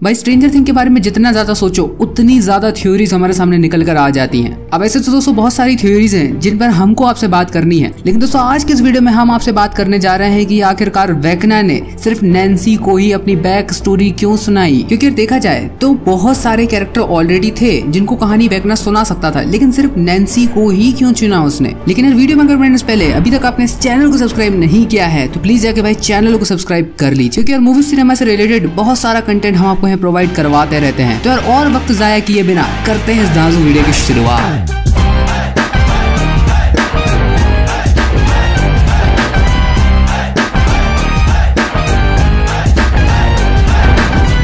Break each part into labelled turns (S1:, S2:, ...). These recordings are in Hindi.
S1: भाई स्ट्रेंजर थिंग के बारे में जितना ज़्यादा सोचो, उतनी ज़्यादा थ्योरीज हमारे सामने निकल कर आ जाती हैं। अब ऐसे तो दोस्तों, बहुत सारी थ्योरीज हैं, जिन पर हमको आपसे बात करनी है। लेकिन दोस्तों, आज के इस वीडियो में हम आपसे बात करने जा रहे हैं कि आखिरकार वैकना ने सिर्फ़ नैन्सी को ही अपनी बैक स्टोरी क्यों सुनाई? क्योंकि देखा जाए तो बहुत सारे कैरेक्टर ऑलरेडी थे, जिनको कहानी वैकना सुना सकता था। लेकिन सिर्फ़ नैन्सी को ही क्यों चुना उसने? लेकिन इस वीडियो में अगर फ्रेंड्स पहले, अभी तक आपने इस चैनल को सब्सक्राइब नहीं किया है तो प्लीज़ जाके भाई चैनल को सब्सक्राइब कर लीजिए। क्योंकि मूवी सिनेमा से रिलेटेड बहुत सारा कंटेंट हम आपको यहाँ प्रोवाइड करवाते रहते हैं। तो यार और वक्त जाया किए बिना करते हैं इस दाजू वीडियो की शुरुआत।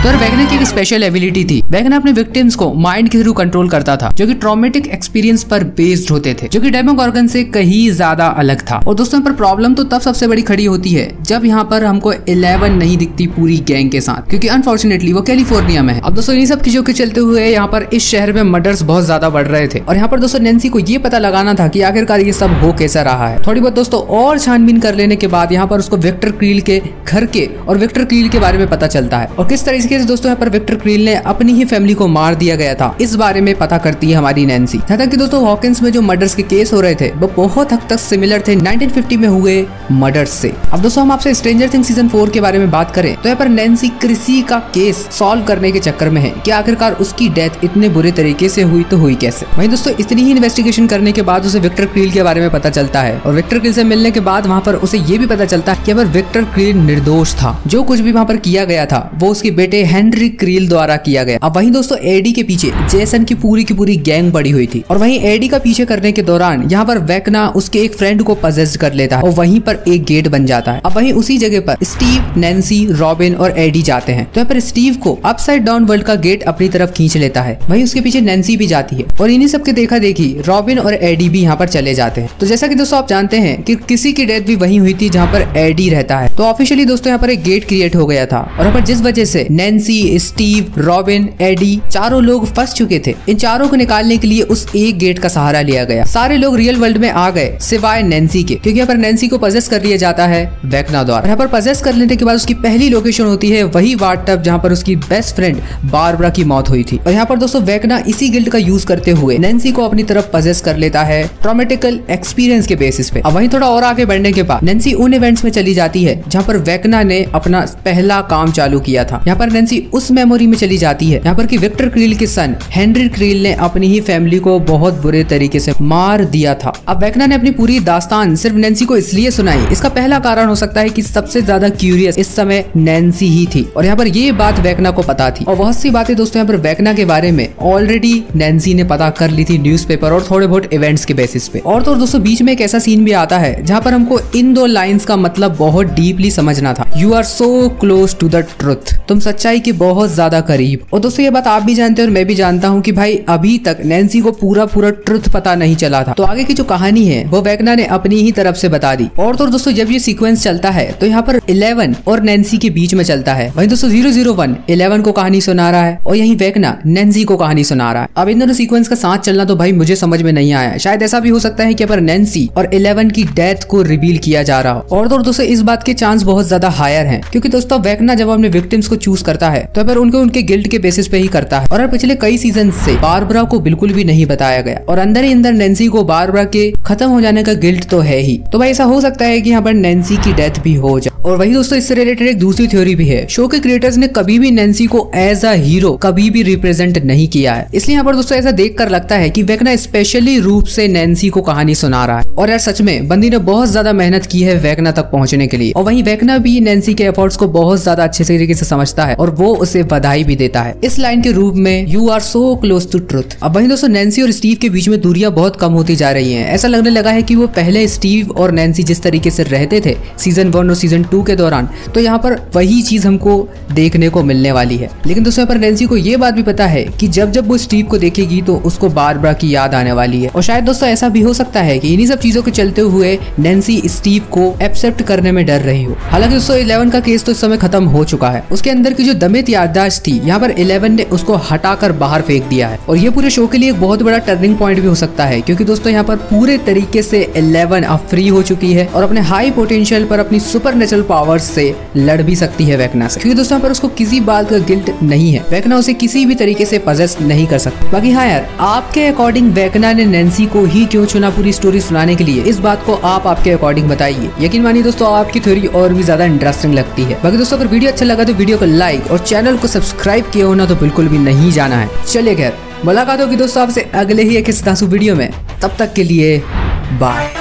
S1: तो वैगना की एक स्पेशल एबिलिटी थी। वैगना अपने विक्टिम्स को माइंड के थ्रू कंट्रोल करता था, जो कि ट्रॉमेटिक एक्सपीरियंस पर बेस्ड होते थे, जो कि डेमोगॉर्गन से कहीं ज़्यादा अलग था। और दोस्तों, पर प्रॉब्लम तो तब सबसे बड़ी खड़ी होती है, जब यहाँ पर हमको इलेवन नहीं दिखती पूरी गैंग के साथ, क्योंकि अनफॉर्चुनेटली वो कैलिफ़ोर्निया में है। अब दोस्तों इन सब चीज़ों के चलते हुए यहाँ पर इस शहर में मर्डर्स बहुत ज़्यादा बढ़ रहे थे। और यहाँ पर दोस्तों नेंसी को ये पता लगाना था की आखिरकार ये सब हो कैसा रहा है। थोड़ी बहुत दोस्तों, और छानबीन कर लेने के बाद यहाँ पर उसको विक्टर क्रील के घर के और विक्टर क्रील के बारे में पता चलता है। और किस तरीके से दोस्तों, यहाँ पर विक्टर क्रील ने अपनी ही फैमिली को मार दिया गया था। इस बारे में पता करती है हमारी नैन्सी यहाँ तक दोस्तों हॉकिंस में जो मर्डर्स के केस हो रहे थे, वो बहुत हद तक सिमिलर थे। 1950 में हुए मर्डर्स से। अब दोस्तों, हम आपसे स्ट्रेंजर थिंग सीज़न फोर के बारे में बात करें तो यहाँ पर नैन्सी कृषि का केस सॉल्व करने के चक्कर में है कि आखिरकार उसकी डेथ इतने बुरे तरीके से हुई तो हुई कैसे? वही दोस्तों, इतनी ही इन्वेस्टिगेशन करने के बाद उसे विक्टर क्रील के बारे में पता चलता है। और विक्टर क्रील से मिलने के बाद वहाँ पर उसे ये भी पता चलता है कि विक्टर क्रील निर्दोष था। जो कुछ भी वहाँ पर किया गया था, वो उसके बेटे हेनरी क्रील द्वारा किया गया। अब वहीं दोस्तों एडी के पीछे जेसन की पूरी की पूरी गैंग पड़ी हुई थी। और वहीं एडी का पीछे करने के दौरान, यहाँ पर वैकना उसके एक फ्रेंड को पजेस्ट कर लेता है और वहीं पर एक गेट बन जाता है। अब वहीं उसी जगह पर स्टीव नैन्सी रॉबिन और एडी जाते हैं। तो यहाँ पर स्टीव को अपसाइड डाउन वर्ल्ड का गेट अपनी तरफ़ खींच लेता है। वहीं उसके पीछे नैन्सी भी जाती है। और इन्हीं सबके देखा देखी रॉबिन और एडी भी यहाँ पर चले जाते हैं। तो जैसा की दोस्तों आप जानते हैं कि किसी की डेथ भी वही हुई थी जहाँ पर एडी रहता है। तो ऑफिशियली दोस्तों, यहाँ पर एक गेट क्रिएट हो गया था। और यहाँ पर जिस वजह से नैन्सी स्टीव, रॉबिन, एडी, चारों लोग फंस चुके थे। इन चारों को निकालने के लिए उस एक गेट का सहारा लिया गया। सारे लोग रियल वर्ल्ड में आ गए, सिवाय नैन्सी के, क्योंकि यहाँ पर नैन्सी को पजेस कर लिया जाता है वैकना द्वारा। यहाँ पर पजेस कर लेने के बाद उसकी पहली लोकेशन होती है वही वार्ड टब जहाँ पर उसकी बेस्ट फ्रेंड बारबरा की मौत हुई थी। और यहाँ पर दोस्तों वैकना इसी गिल्ड का यूज़ करते हुए नैन्सी को अपनी तरफ़ पजेस कर लेता है ट्रोमेटिकल एक्सपीरियंस के बेसिस पे। अब वहीं थोड़ा और आगे बढ़ने के बाद नैन्सी उन इवेंट्स में चली जाती है, जहाँ पर वैकना ने अपना पहला काम चालू किया था। यहाँ पर नैन्सी उस मेमोरी में चली जाती है। यहाँ पर की विक्टर क्रील के सन हेनरी क्रील ने अपनी ही फैमिली को बहुत बुरे तरीके से मार दिया था। अब वैकना ने अपनी पूरी दास्तान सिर्फ़ नैन्सी को इसलिए सुनाई। इसका पहला कारण हो सकता है कि सबसे ज़्यादा क्यूरियस इस समय नैन्सी ही थी। और यहाँ पर ये बात वैकना को पता थी। और बहुत सी बातें दोस्तों यहाँ पर वैकना के बारे में ऑलरेडी नैन्सी ने पता कर ली थी न्यूज़पेपर और थोड़े बहुत इवेंट्स के बेसिस पे। और तो दोस्तों, बीच में एक ऐसा सीन भी आता है, जहाँ पर हमको इन दो लाइन्स का मतलब बहुत डीपली समझना था। You are so close to the truth तुम सच्चाई के बहुत ज़्यादा करीब। और दोस्तों, ये बात आप भी जानते हैं और मैं भी जानता हूँ कि भाई, अभी तक नैन्सी को पूरा पूरा ट्रुथ पता नहीं चला था। तो आगे की जो कहानी है, वो वैगना ने अपनी ही तरफ़ से बता दी। और तो दोस्तों, जब ये सीक्वेंस चलता है तो यहाँ पर इलेवन और नैन्सी के बीच में चलता है। वही दोस्तों ज़ीरो ज़ीरो वन इलेवन को कहानी सुना रहा है और यही वैगना नैन्सी को कहानी सुना रहा है। अब इन दोनों सीक्वेंस का साथ चलना तो भाई, मुझे समझ में नहीं आया। शायद ऐसा भी हो सकता है कि पर नैन्सी और इलेवन की डेथ को रिवील किया जा रहा हो। और तो दोस्तों, इस बात के चांस बहुत ज़्यादा हायर है। क्योंकि दोस्तों, वैगना जब अपने विक्टिम्स को चूज़ करता है तो फिर उनको उनके गिल्ट के बेसिस पे ही करता है। और पिछले कई सीज़न से बारबरा को बिल्कुल भी नहीं बताया गया। और अंदर ही अंदर नैन्सी को बारबरा के खत्म हो जाने का गिल्ट तो है ही। तो भाई ऐसा हो सकता है की यहाँ पर नैन्सी की डेथ भी हो जाए। और वही दोस्तों, इससे रिलेटेड एक दूसरी थ्योरी भी है। शो के क्रिएटर्स ने कभी भी नैन्सी को एज अ हीरो कभी भी रिप्रेजेंट नहीं किया है। इसलिए यहाँ पर दोस्तों, ऐसा देख कर लगता है की वैकना स्पेशली रूप से नैन्सी को कहानी सुना रहा है। और यार, सच में, बंदी ने बहुत ज़्यादा मेहनत की है वैकना तक पहुँचने के लिए। और वही वैकना भी नैन्सी के एफर्ट्स को बहुत ज़्यादा अच्छे तरीके से समझता है और वो उसे बधाई भी देता है। इस लाइन के रूप में you are so close to truth अब वही दोस्तों नैन्सी और स्टीव के बीच में दूरियाँ बहुत कम होती जा रही हैं। ऐसा लगने लगा है कि वो पहले स्टीव और नैन्सी जिस तरीके से रहते थे सीज़न वन और सीज़न टू के दौरान तो यहाँ पर वही चीज़ हमको देखने को मिलने वाली है। लेकिन दोस्तों, यहाँ पर नैन्सी को ये बात भी पता है कि जब जब वो स्टीव को देखेगी तो उसको बार बार की याद आने वाली है। और शायद दोस्तों, ऐसा भी हो सकता है कि इन्हीं सब चीज़ों के चलते हुए नैन्सी स्टीव को एक्सेप्ट करने में डर रही हो। हालाँकि दोस्तों, इलेवन का केस तो इस समय खत्म हो चुका है। उसके अंदर की जो दमित याददाश्त थी, यहाँ पर इलेवन ने उसको हटाकर बाहर फेंक दिया है। और ये पूरे शो के लिए एक बहुत बड़ा टर्निंग पॉइंट भी हो सकता है, क्योंकि दोस्तों, यहाँ पर पूरे तरीके से इलेवन अब फ्री हो चुकी है और अपने हाई पोटेंशियल पर अपनी सुपर स्पेशल पावर्स से लड़ भी सकती है वैकना से। क्योंकि दोस्तों पर उसको किसी बात का गिल्ट नहीं है। वैकना उसे किसी भी तरीके से पजेस नहीं कर सकती। बाकी हाँ यार, आपके अकॉर्डिंग वैकना ने नैन्सी को ही क्यों चुना पूरी स्टोरी सुनाने के लिए? इस बात को आप आपके अकॉर्डिंग बताइए। यकीन मानिए दोस्तों, आपकी थ्योरी और भी ज़्यादा इंटरेस्टिंग लगती है। बाकी दोस्तों, अगर वीडियो अच्छा लगा तो वीडियो को लाइक और चैनल को सब्सक्राइब किया होना तो बिल्कुल भी नहीं जाना है। चलिए खैर, मुलाकात होगी दोस्तों आपसे अगले ही एक वीडियो में। तब तक के लिए बाय